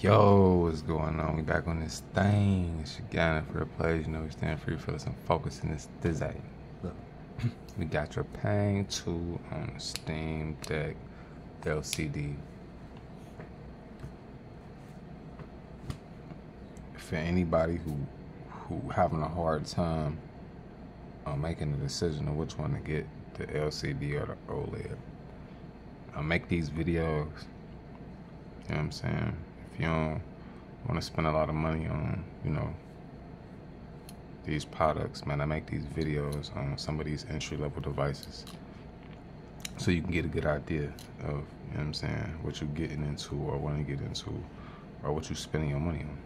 Yo, what's going on? We back on this thing. It's your for the plays. You know, we stand free for some focus in this design. Look, we got Trepang 2 on the Steam Deck LCD. For anybody who who having a hard time uh, making the decision of which one to get, the LCD or the OLED, I make these videos. You know what I'm saying? You don't want to spend a lot of money on, you know, these products, man, I make these videos on some of these entry level devices. So you can get a good idea of, you know what I'm saying, what you're getting into or want to get into or what you're spending your money on.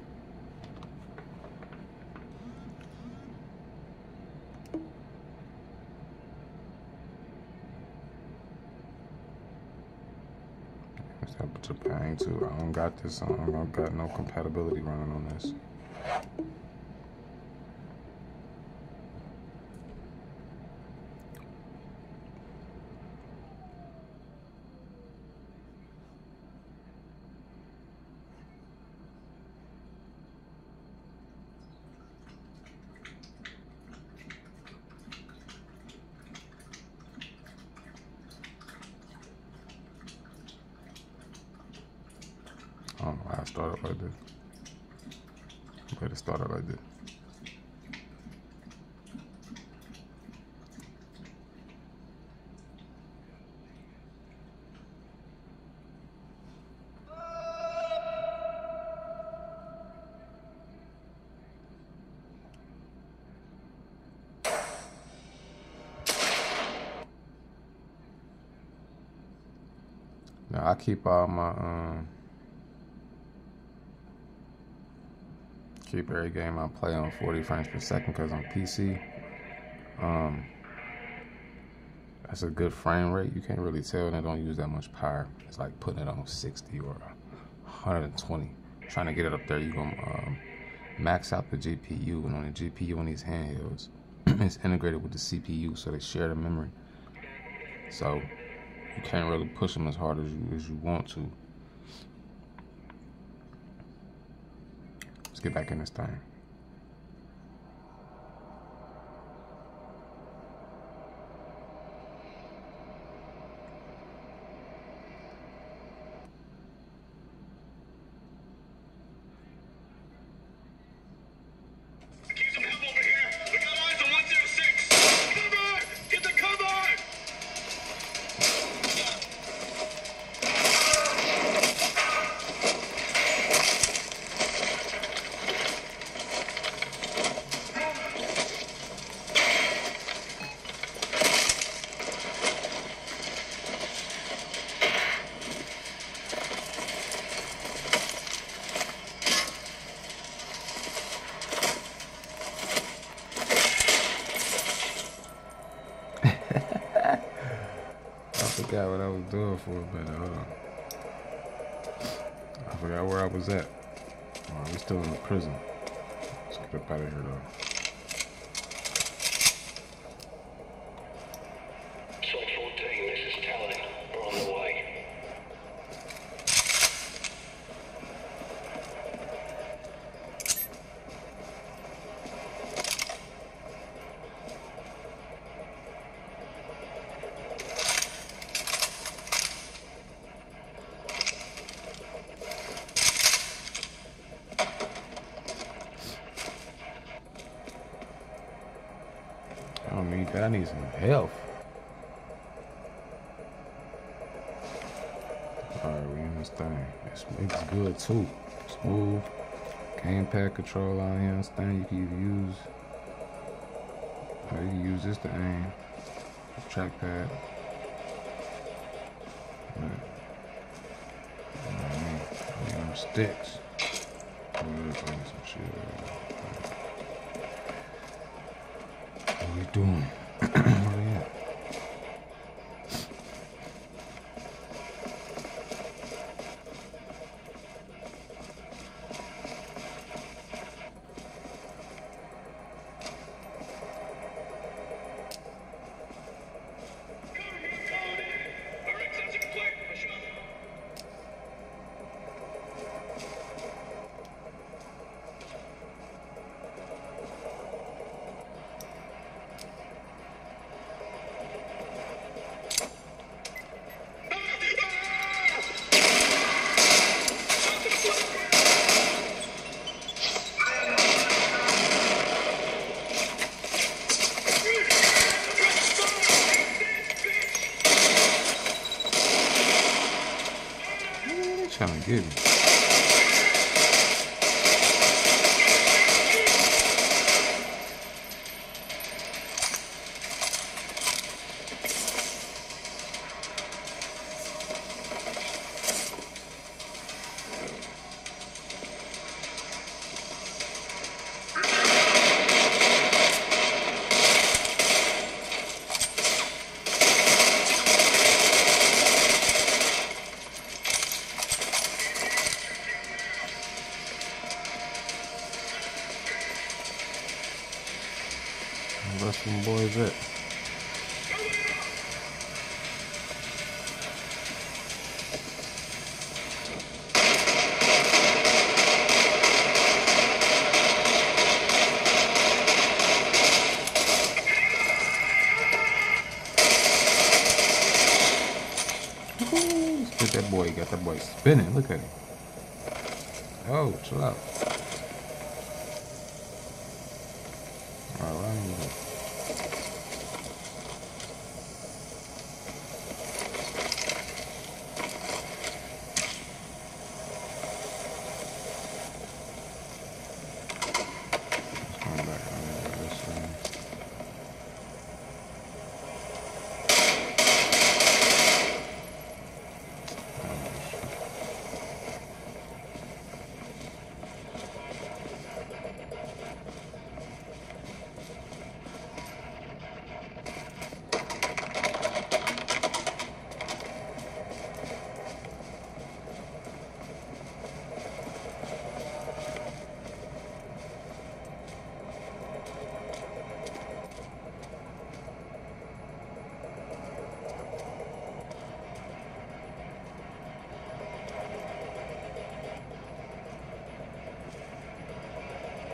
To Pang too. I don't got this on. I don't got no compatibility running on this. I started like this. But it started like this. Now I keep all my um keep every game I play on 40 frames per second because on PC, um, that's a good frame rate. You can't really tell, and I don't use that much power. It's like putting it on 60 or 120. Trying to get it up there, you're gonna um, max out the GPU, and on the GPU on these handhelds, it's integrated with the CPU, so they share the memory. So you can't really push them as hard as you as you want to. Get back in this thing. Forgot what I for a on. I forgot where I was at. Oh, we still in the prison. Let's get up out of here though. I don't need that. I need some health. Alright, we in this thing. It's, it's good too. Smooth. Gamepad control on here. This thing you can use. Oh, you can use this to aim. Trackpad. Right. Sticks. Some shit you doing? I'm supposed oh, yeah. spinning. Look at him. Oh, chill out.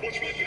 which means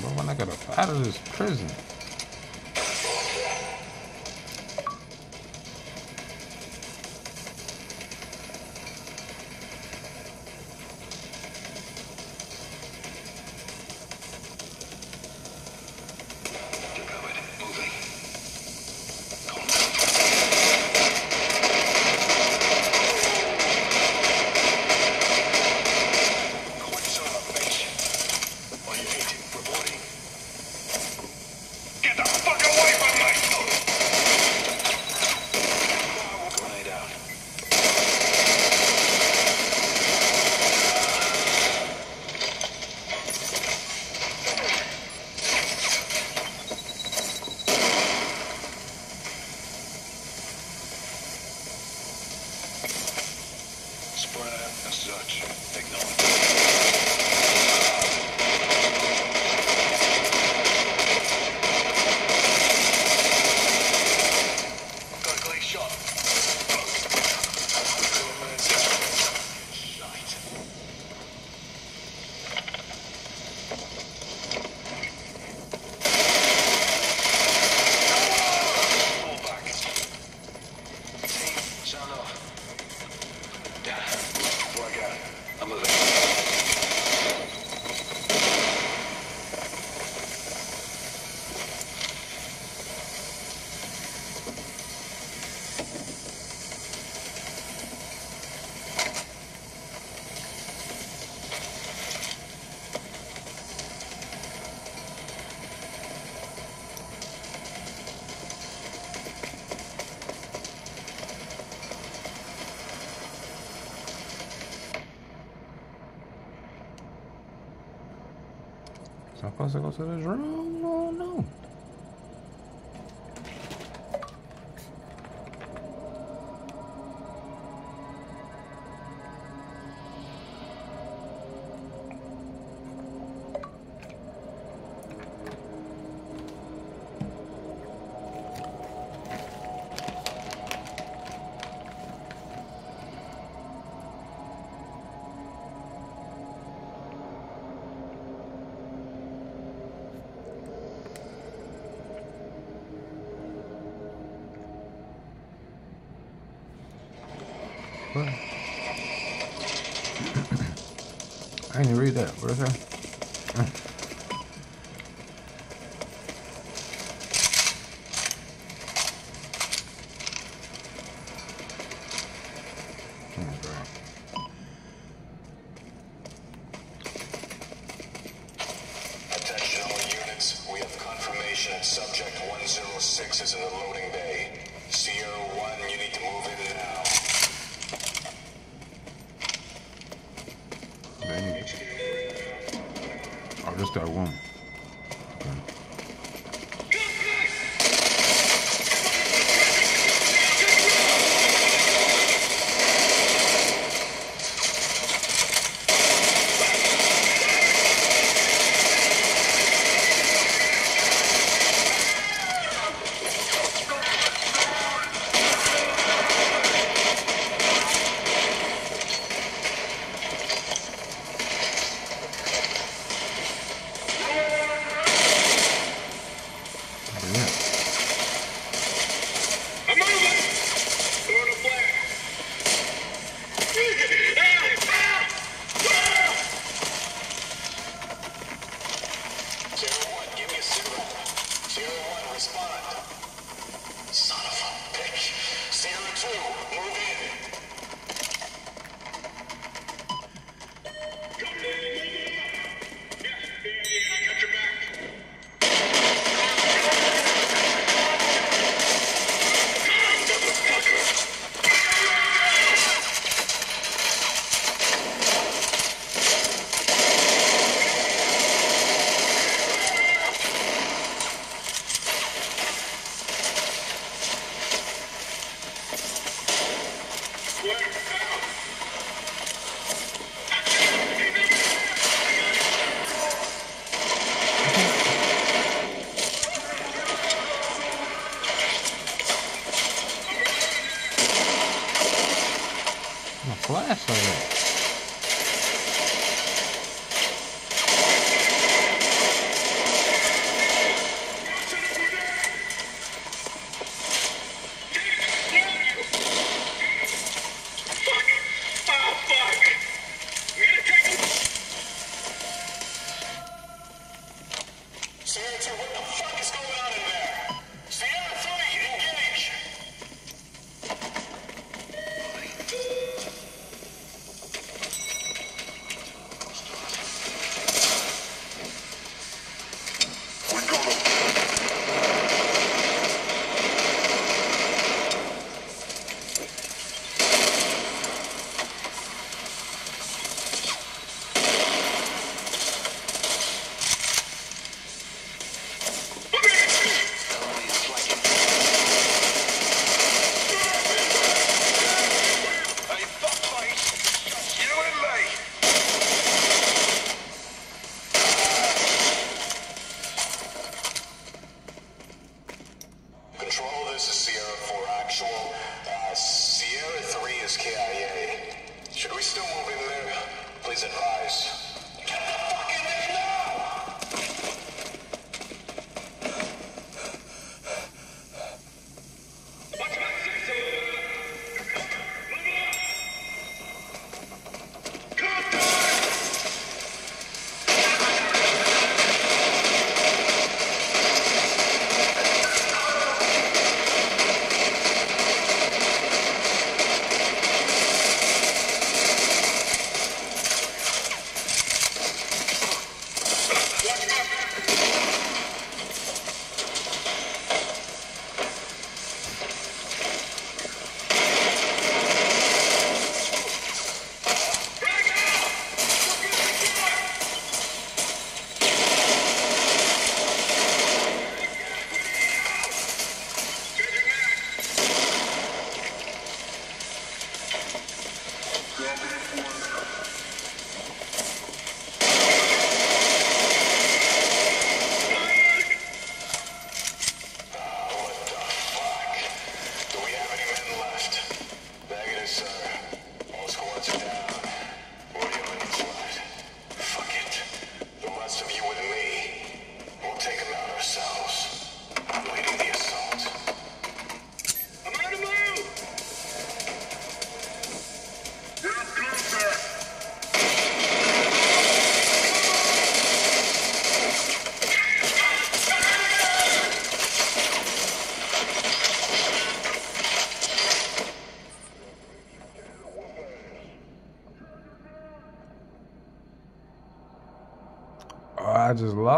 When I get up out of this prison. To go to this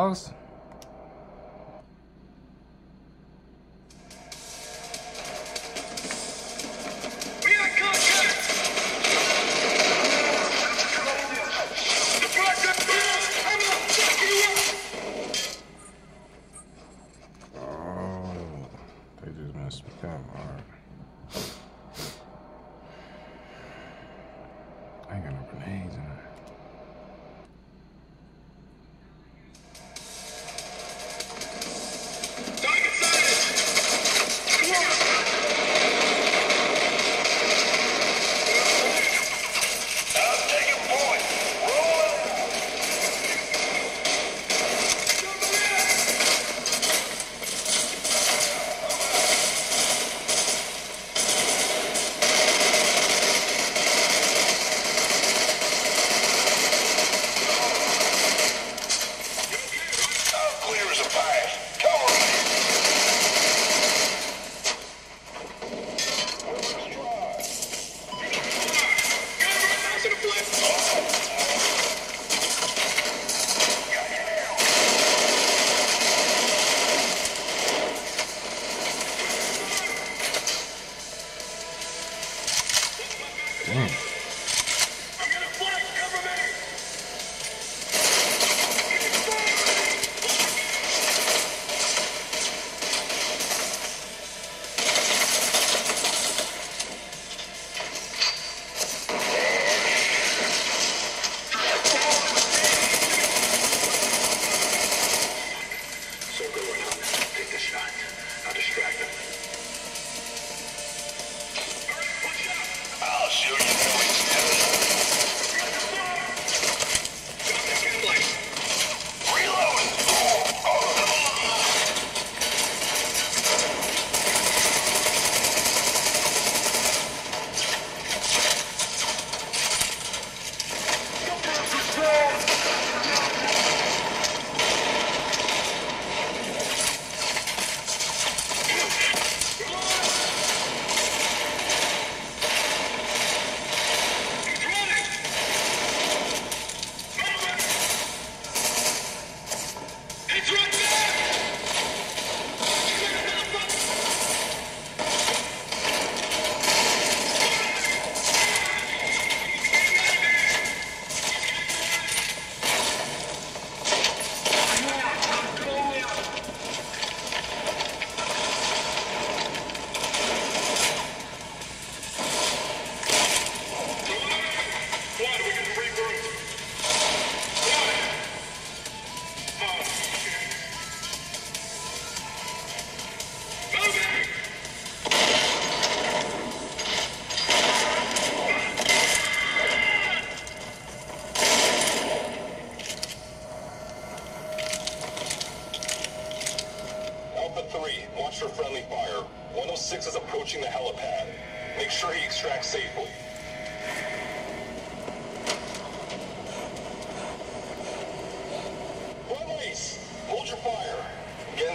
house.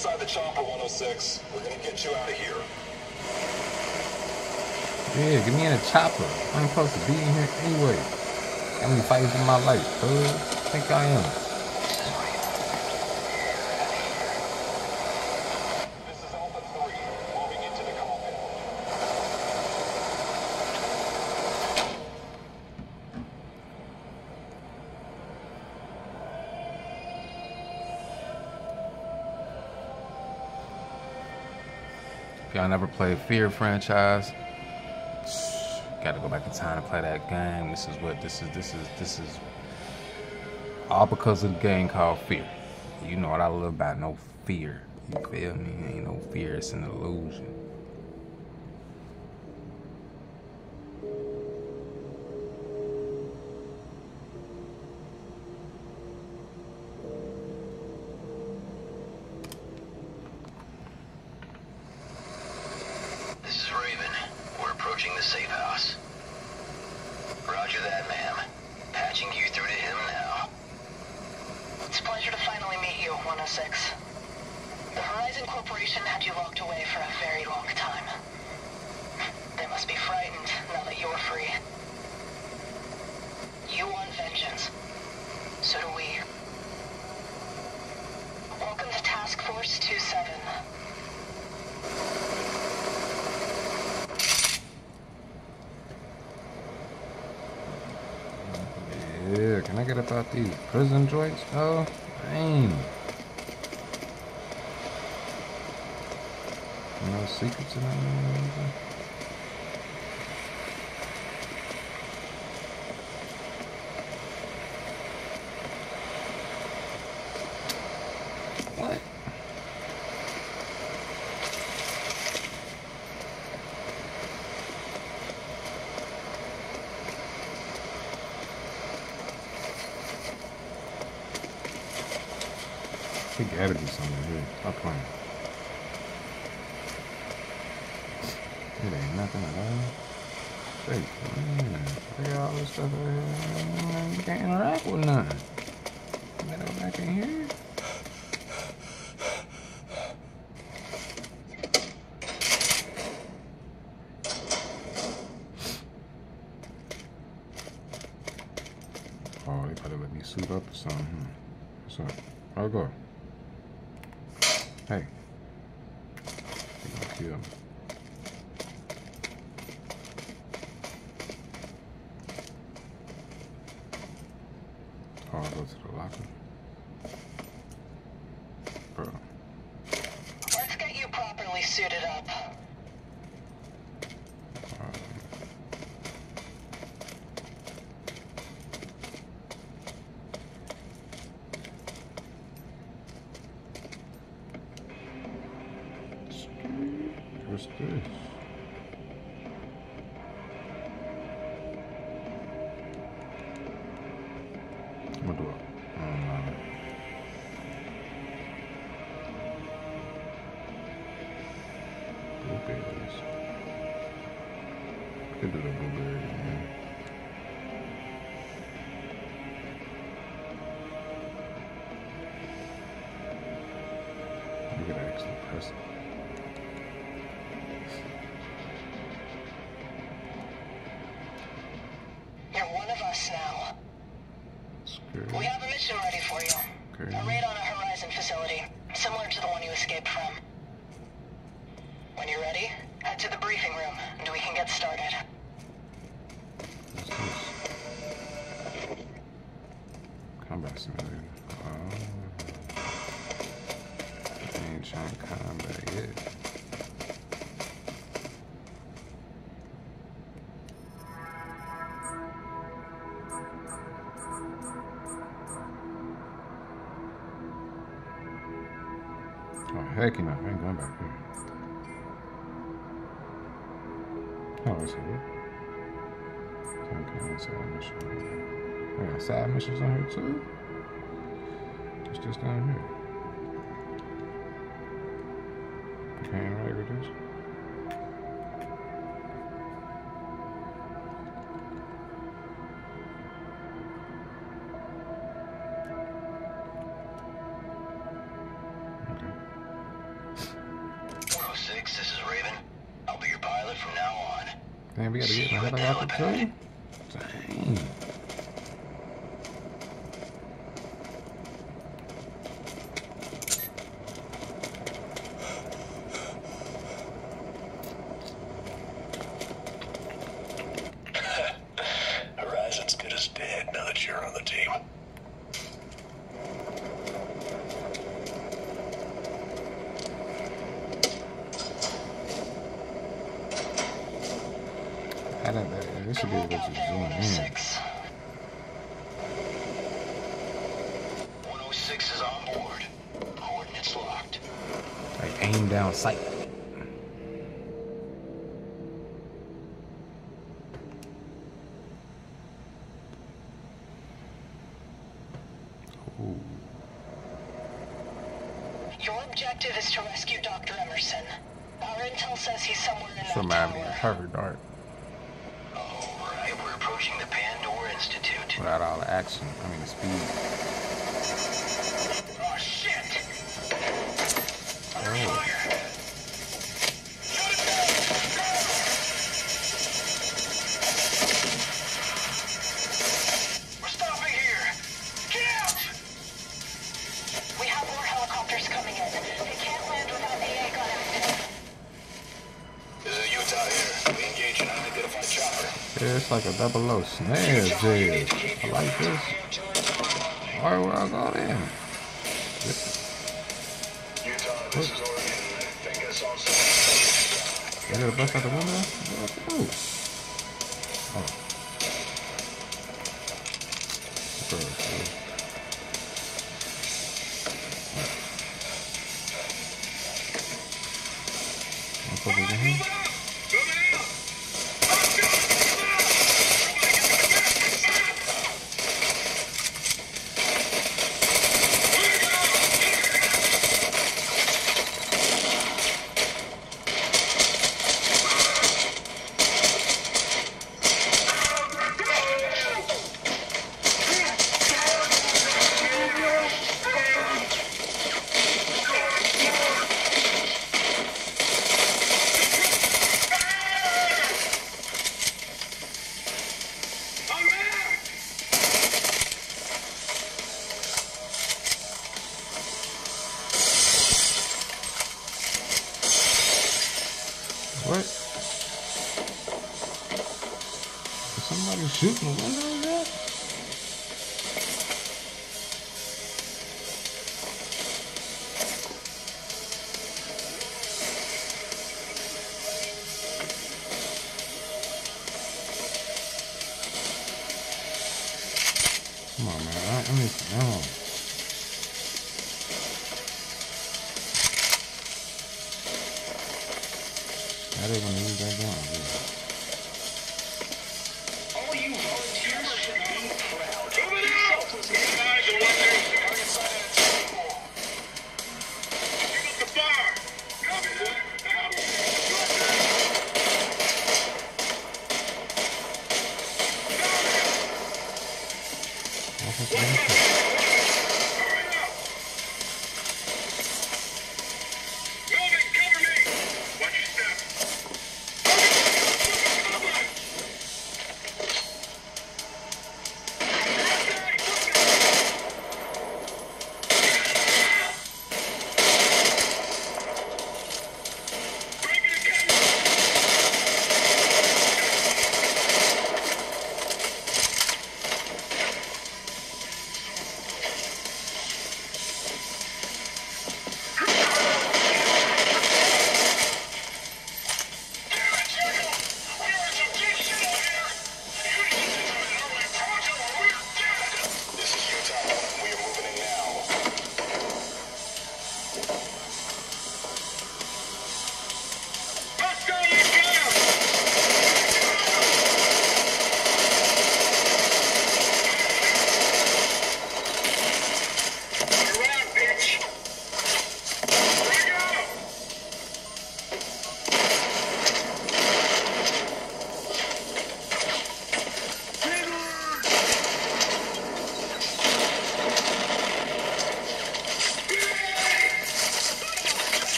outside the chopper 106. We're gonna get you out of here. Yeah, get me in a chopper. I ain't supposed to be in here anyway. I'm fighting for my life, dude. I think I am. play Fear franchise. Got to go back in time and play that game. This is what this is. This is this is all because of the game called Fear. You know what I love about no fear. You feel me? Ain't no fear. It's an illusion. I gotta thought these prison joints? Oh, dang. No secrets in that Pause to the locker. escape from. When you're ready, head to the briefing room, and we can get started. Combat simulator. Oh. Ancient combat. heck am I? I ain't going back here. Oh, I see it. I got side missions on here too. It's just down here. I aim down sight. like a double O snare dude. I like this. Where I go then? Get it a bust out the window?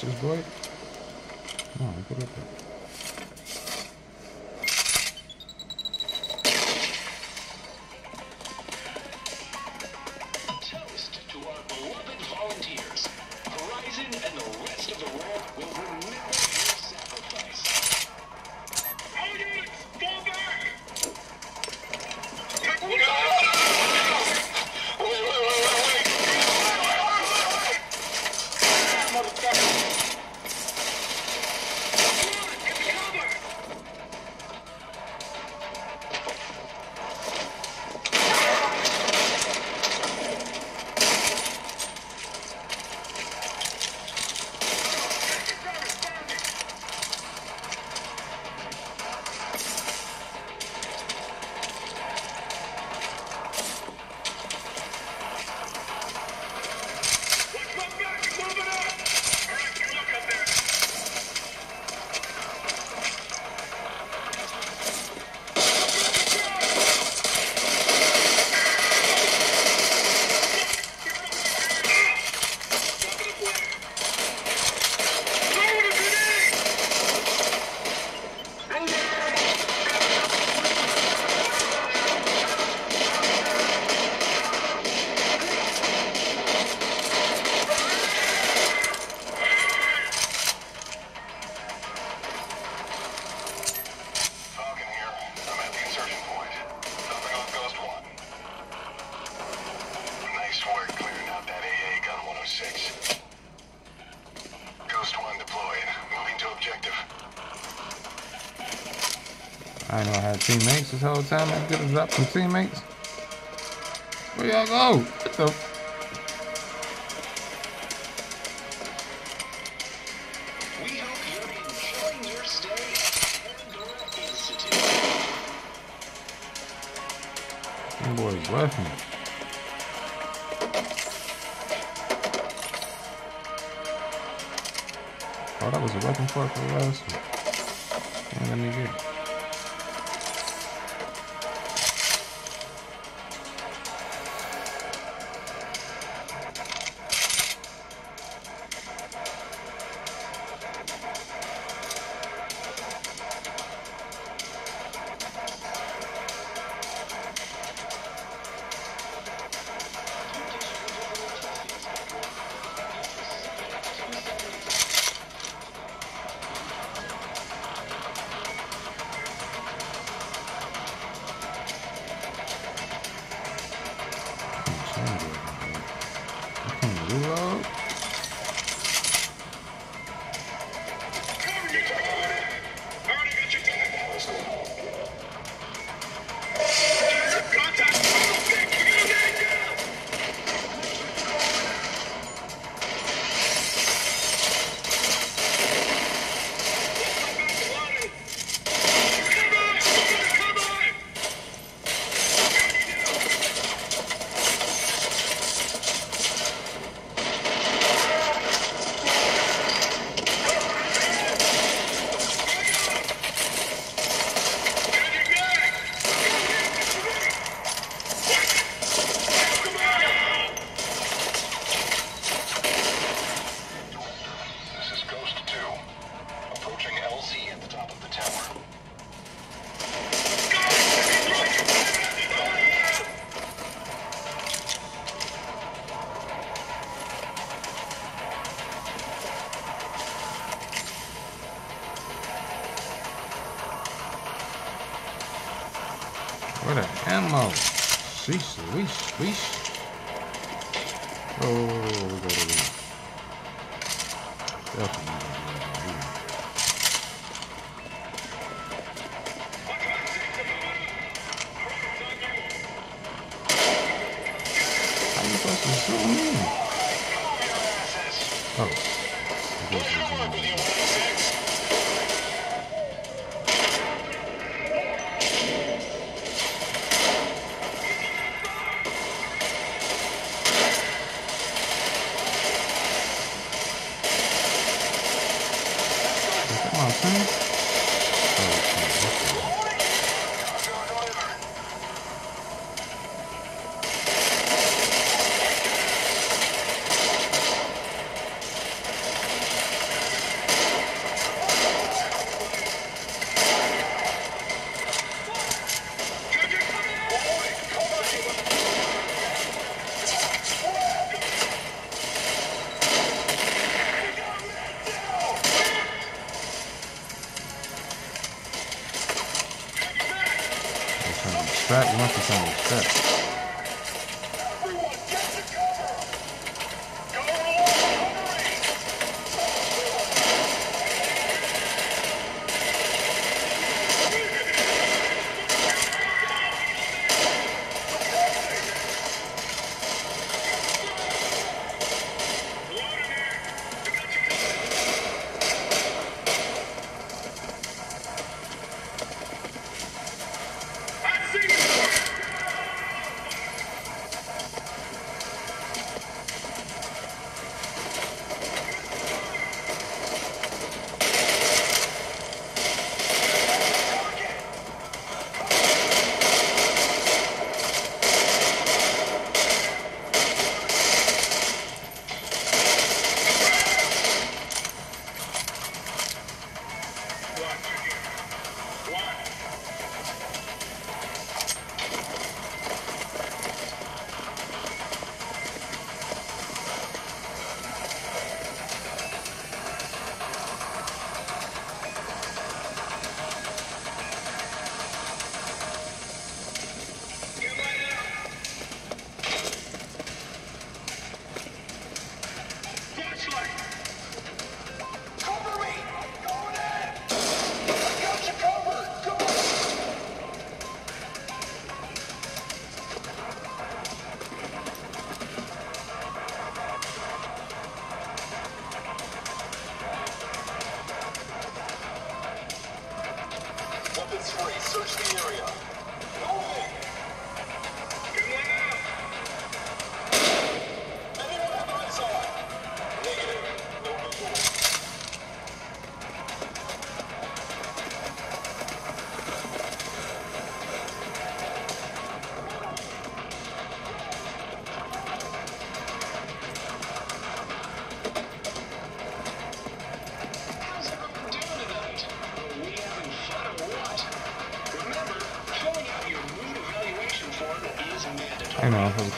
This is great. No, I put it there. teammates this whole time. I could have dropped some teammates. Where y'all go? What the Luis, Luis, Luis. Oh, we got it. Definitely. Search the area.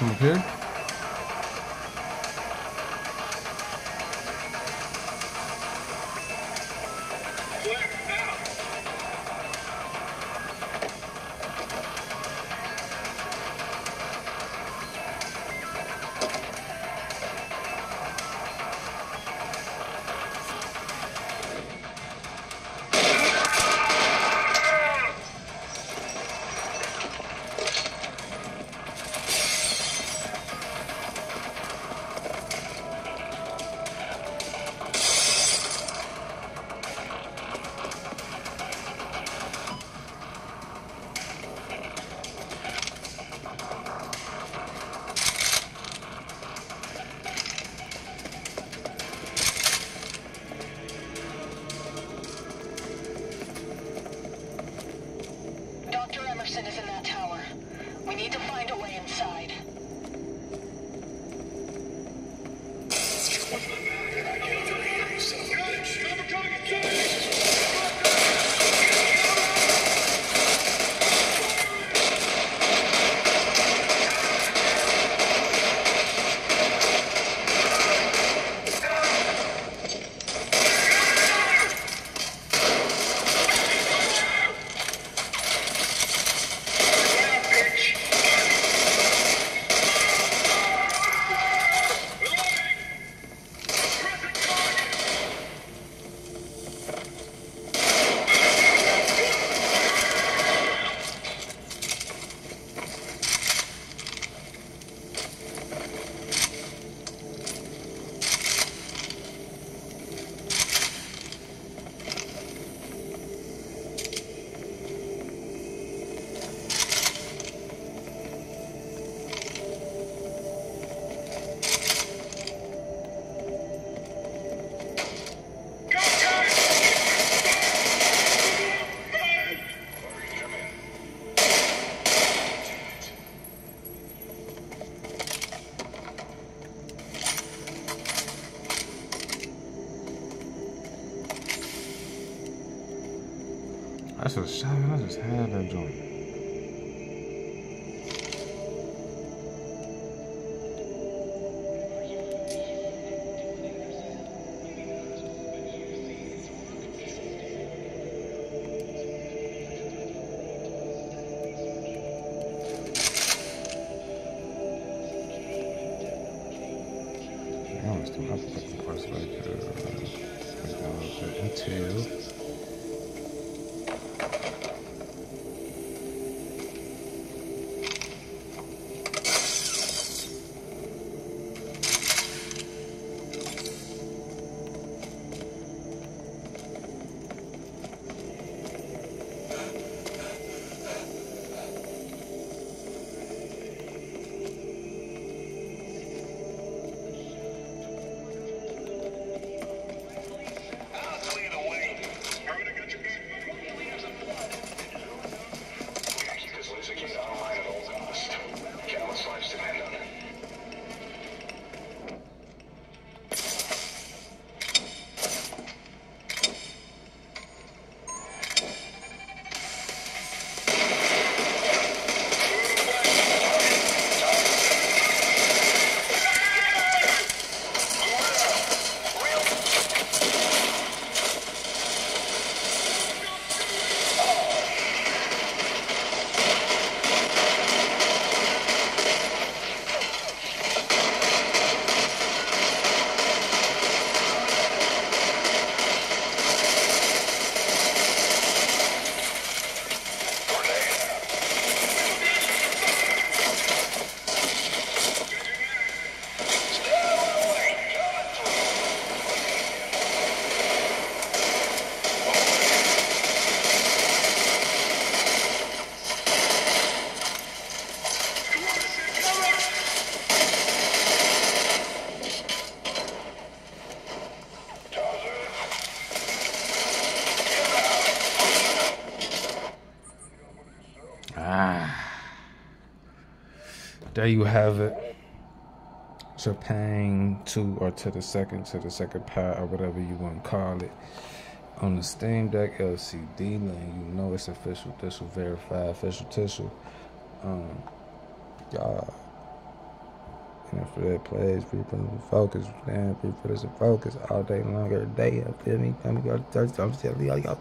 Vamos ver. That's what, that's I just had that joint. You have it. Trepang 2 or to the second to the second power or whatever you want to call it. On the Steam Deck LCD, and you know it's official tissue, verified official tissue. Um, y'all, and for that plays, people in focus, man, people in focus all day long, every day. You feel me? I'm go to. I'm telling y'all